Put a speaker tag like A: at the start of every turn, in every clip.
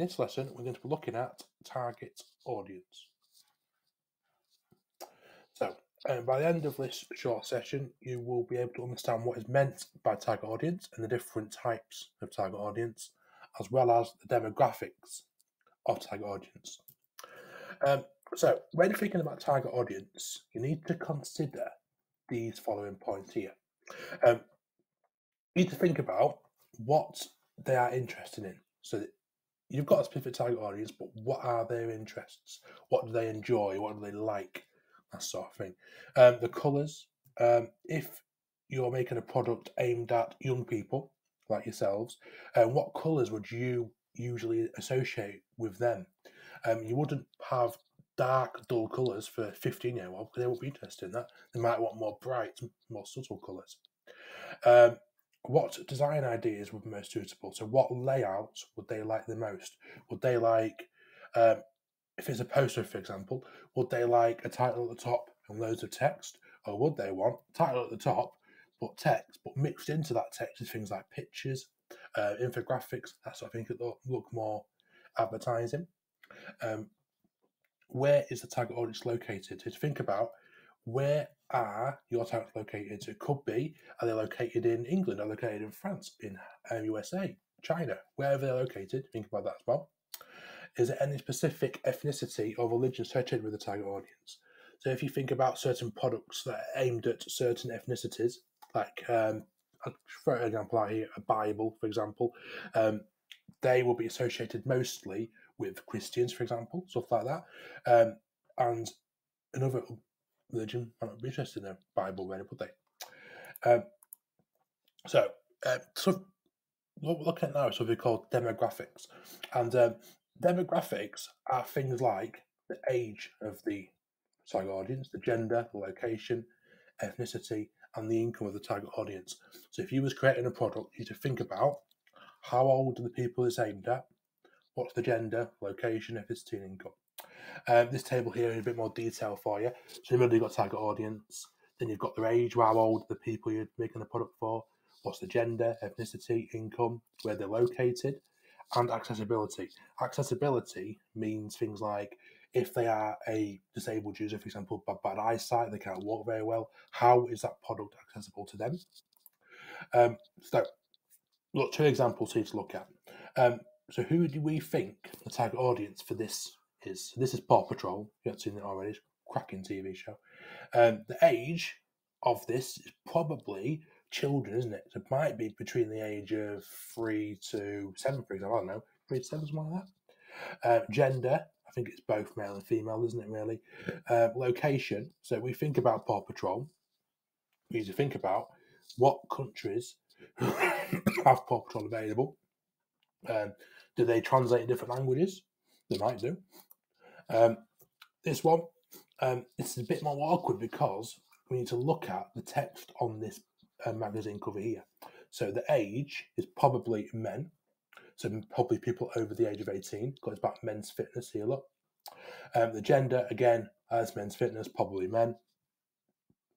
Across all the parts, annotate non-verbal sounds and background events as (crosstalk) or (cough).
A: this lesson, we're going to be looking at target audience. So, um, by the end of this short session, you will be able to understand what is meant by target audience and the different types of target audience, as well as the demographics of target audience. Um, so, when thinking about target audience, you need to consider these following points here. Um, you need to think about what they are interested in. So, you've got a specific target audience, but what are their interests? What do they enjoy? What do they like? That sort of thing. Um, the colours. Um, if you're making a product aimed at young people like yourselves, um, what colours would you usually associate with them? Um, you wouldn't have dark, dull colours for 15 year old because they won't be interested in that. They might want more bright, more subtle colours. What design ideas would be most suitable? So, what layouts would they like the most? Would they like, um, if it's a poster, for example, would they like a title at the top and loads of text, or would they want title at the top but text, but mixed into that text is things like pictures, uh, infographics, that sort of thing that look more advertising. Um, where is the target audience located? To think about where are your targets located? It could be, are they located in England? Are they located in France, in USA, China, wherever they're located? Think about that as well. Is there any specific ethnicity or religion associated with the target audience? So if you think about certain products that are aimed at certain ethnicities, like um, for example out here, a Bible, for example, um, they will be associated mostly with Christians, for example, stuff like that. Um, and another religion might not be interested in a Bible reader, would they? Um, so, uh, so what we're looking at now is something called demographics, and um, demographics are things like the age of the target audience, the gender, the location, ethnicity, and the income of the target audience. So, if you was creating a product, you need to think about how old are the people it's aimed at, what's the gender, location, ethnicity, and income. Um, this table here in a bit more detail for you. So you've got target audience, then you've got their age, how old the people you're making the product for, what's the gender, ethnicity, income, where they're located, and accessibility. Accessibility means things like if they are a disabled user, for example, bad, bad eyesight, they can't walk very well, how is that product accessible to them? Um, so, look, two examples here to look at. Um, so, who do we think the target audience for this is this is Paw Patrol. You haven't seen it already. It's a cracking TV show. Um, the age of this is probably children, isn't it? So it might be between the age of three to seven, for example. I don't know, three to seven, something like that. Uh, gender, I think it's both male and female, isn't it? Really. Uh, location. So we think about Paw Patrol. We need to think about what countries (coughs) have Paw Patrol available. Um, do they translate in different languages? They might do. Um, this one, um, it's a bit more awkward because we need to look at the text on this uh, magazine cover here. So the age is probably men, so probably people over the age of 18, because it's about men's fitness here, look. Um, the gender, again, as men's fitness, probably men.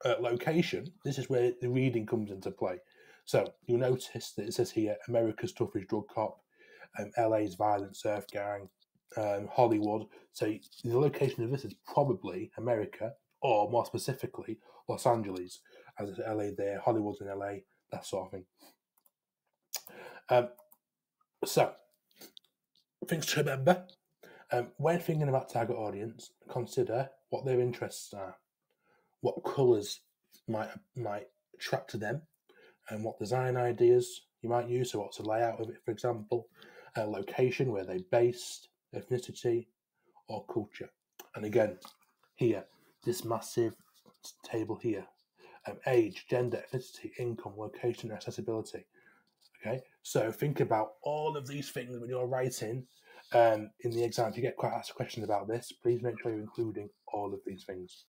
A: Uh, location, this is where the reading comes into play. So you'll notice that it says here America's toughest drug cop, um, LA's violent surf gang, um, Hollywood. So the location of this is probably America, or more specifically, Los Angeles, as it's LA there, Hollywood's in LA, that sort of thing. Um, so, things to remember. Um, when thinking about target audience, consider what their interests are, what colours might might attract to them, and what design ideas you might use. So, what's the layout of it, for example, uh, location, where they're based, ethnicity, or culture. And again, here, this massive table here um, age, gender, ethnicity, income, location, accessibility. Okay, so think about all of these things when you're writing um, in the exam. If you get quite asked questions about this, please make sure you're including all of these things.